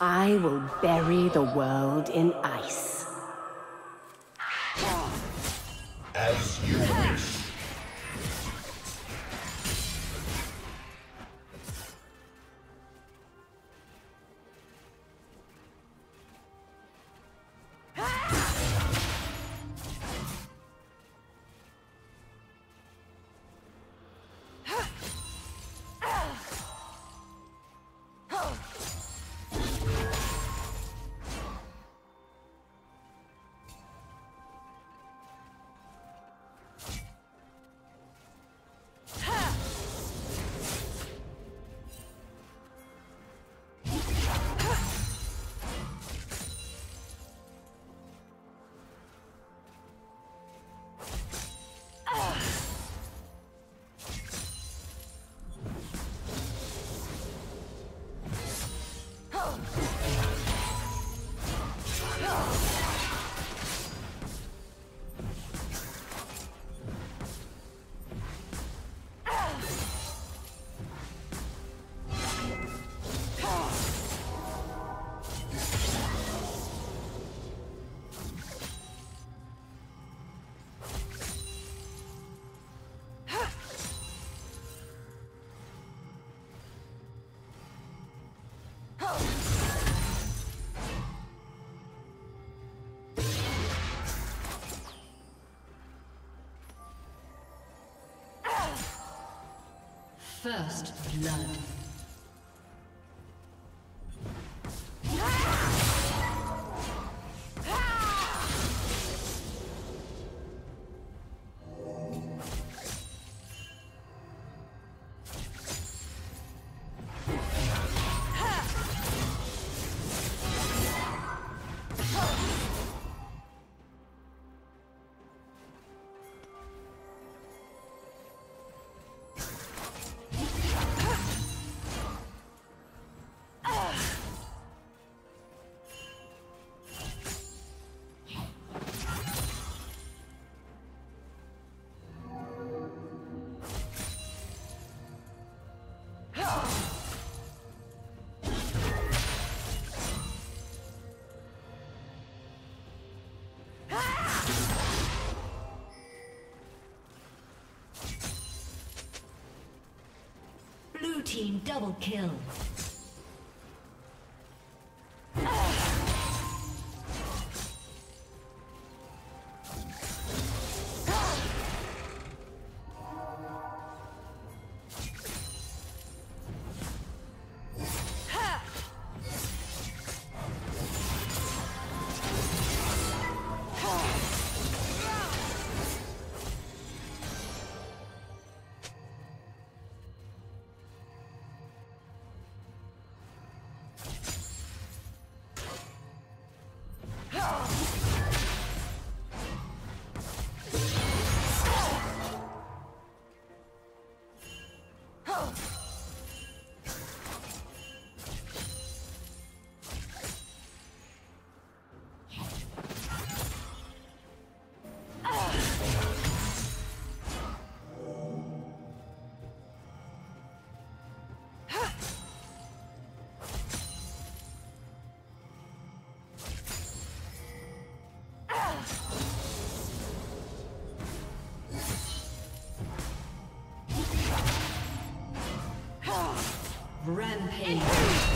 I will bury the world in ice. As you wish. First blood. Team double kill. Rampage.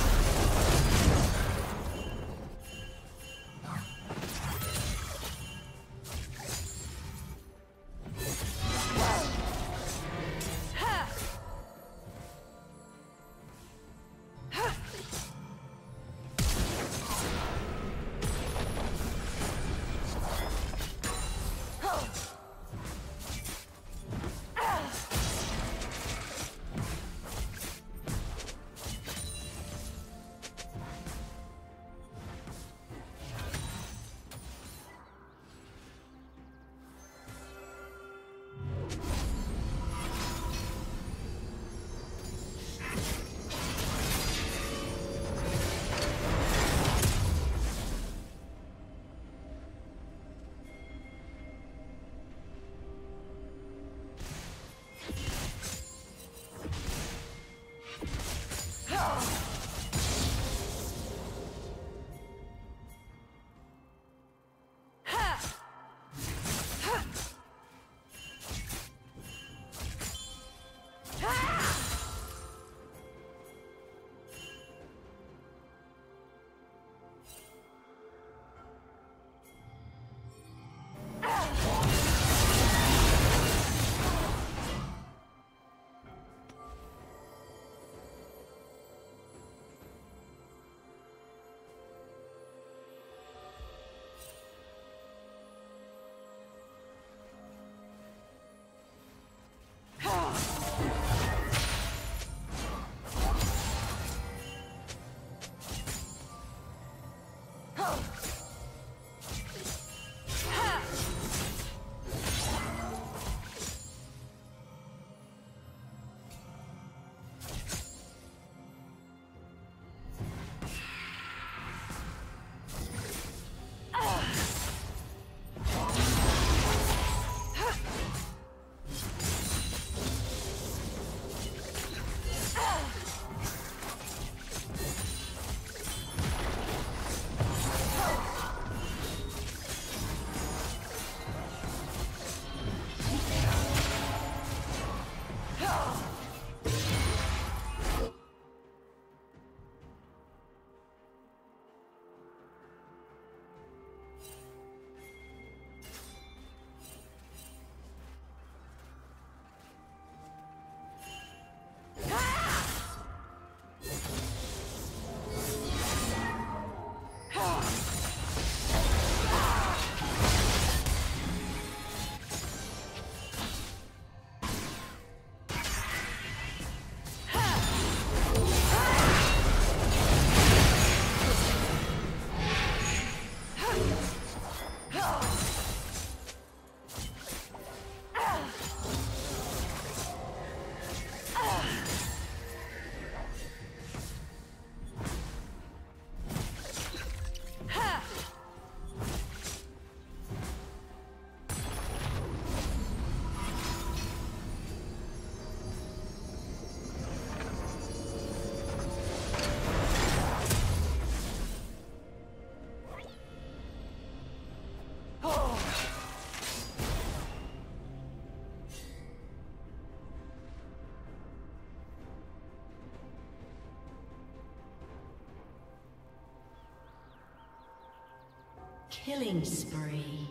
Killing spree.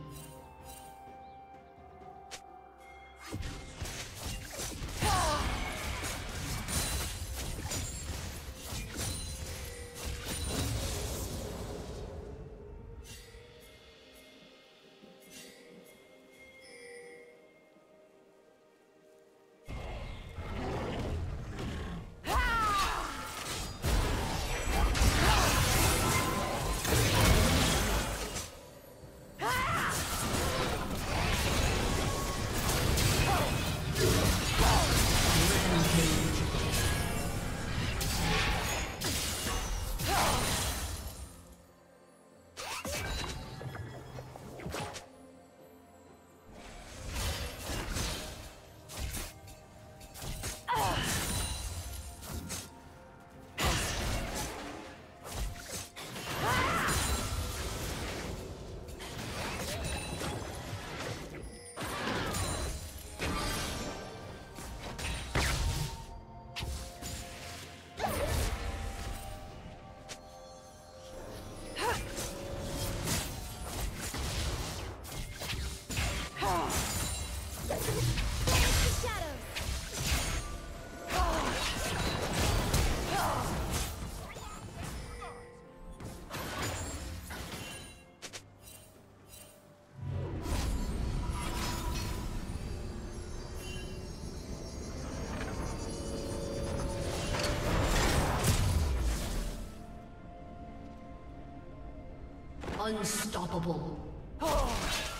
Unstoppable. Oh.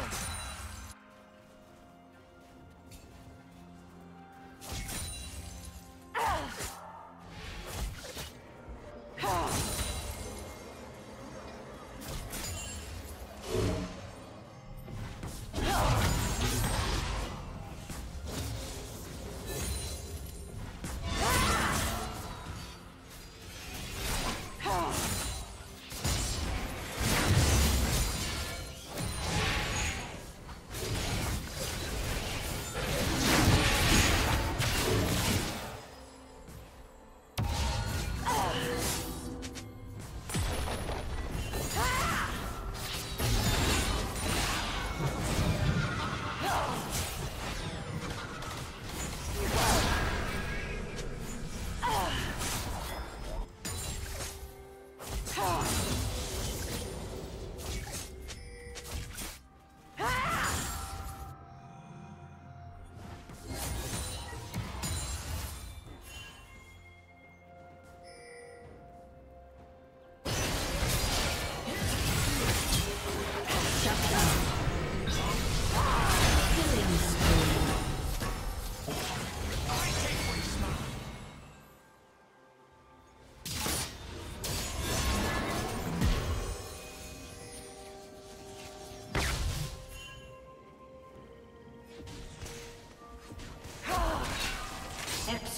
down.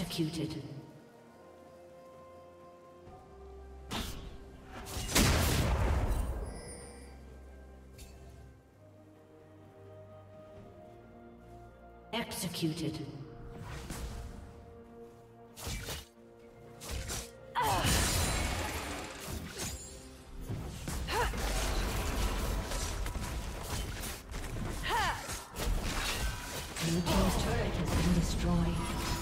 executed. Executed. Blue Team's turret has been destroyed.